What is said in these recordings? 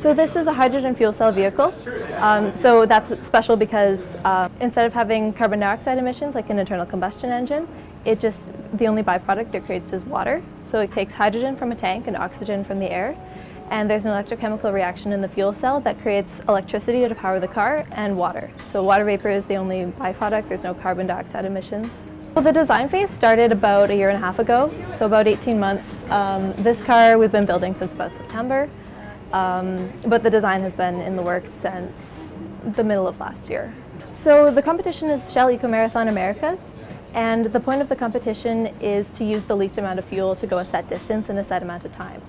So this is a hydrogen fuel cell vehicle. Um, so that's special because uh, instead of having carbon dioxide emissions like an internal combustion engine, it just, the only byproduct it creates is water. So it takes hydrogen from a tank and oxygen from the air. And there's an electrochemical reaction in the fuel cell that creates electricity to power the car and water. So water vapor is the only byproduct, there's no carbon dioxide emissions. Well, the design phase started about a year and a half ago, so about 18 months. Um, this car we've been building since about September. Um, but the design has been in the works since the middle of last year. So the competition is Shell Eco Marathon Americas, and the point of the competition is to use the least amount of fuel to go a set distance in a set amount of time.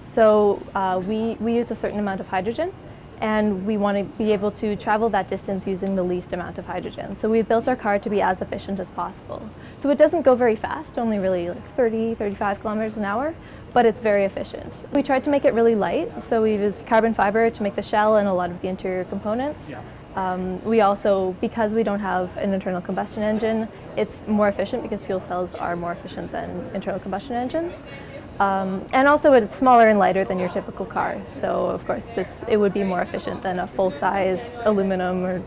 So uh, we, we use a certain amount of hydrogen, and we want to be able to travel that distance using the least amount of hydrogen. So we've built our car to be as efficient as possible. So it doesn't go very fast, only really like 30, 35 kilometers an hour, but it's very efficient. We tried to make it really light, so we used carbon fiber to make the shell and a lot of the interior components. Yeah. Um, we also, because we don't have an internal combustion engine, it's more efficient because fuel cells are more efficient than internal combustion engines. Um, and also it's smaller and lighter than your typical car, so of course this it would be more efficient than a full-size aluminum or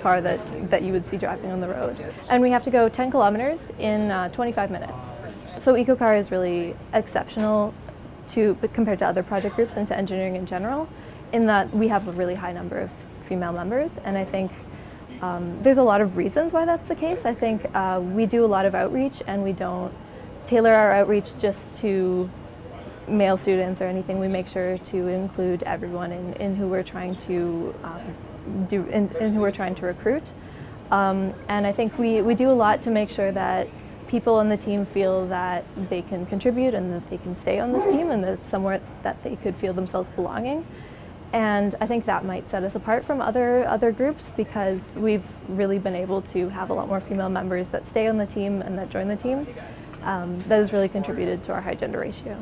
car that, that you would see driving on the road. And we have to go 10 kilometers in uh, 25 minutes. So EcoCar is really exceptional to compared to other project groups and to engineering in general, in that we have a really high number of female members, and I think um, there's a lot of reasons why that's the case. I think uh, we do a lot of outreach, and we don't tailor our outreach just to male students or anything. We make sure to include everyone in, in who we're trying to um, do, in, in, who we're trying to recruit. Um, and I think we, we do a lot to make sure that people on the team feel that they can contribute and that they can stay on this team and that it's somewhere that they could feel themselves belonging. And I think that might set us apart from other other groups because we've really been able to have a lot more female members that stay on the team and that join the team. Um, that has really contributed to our high gender ratio.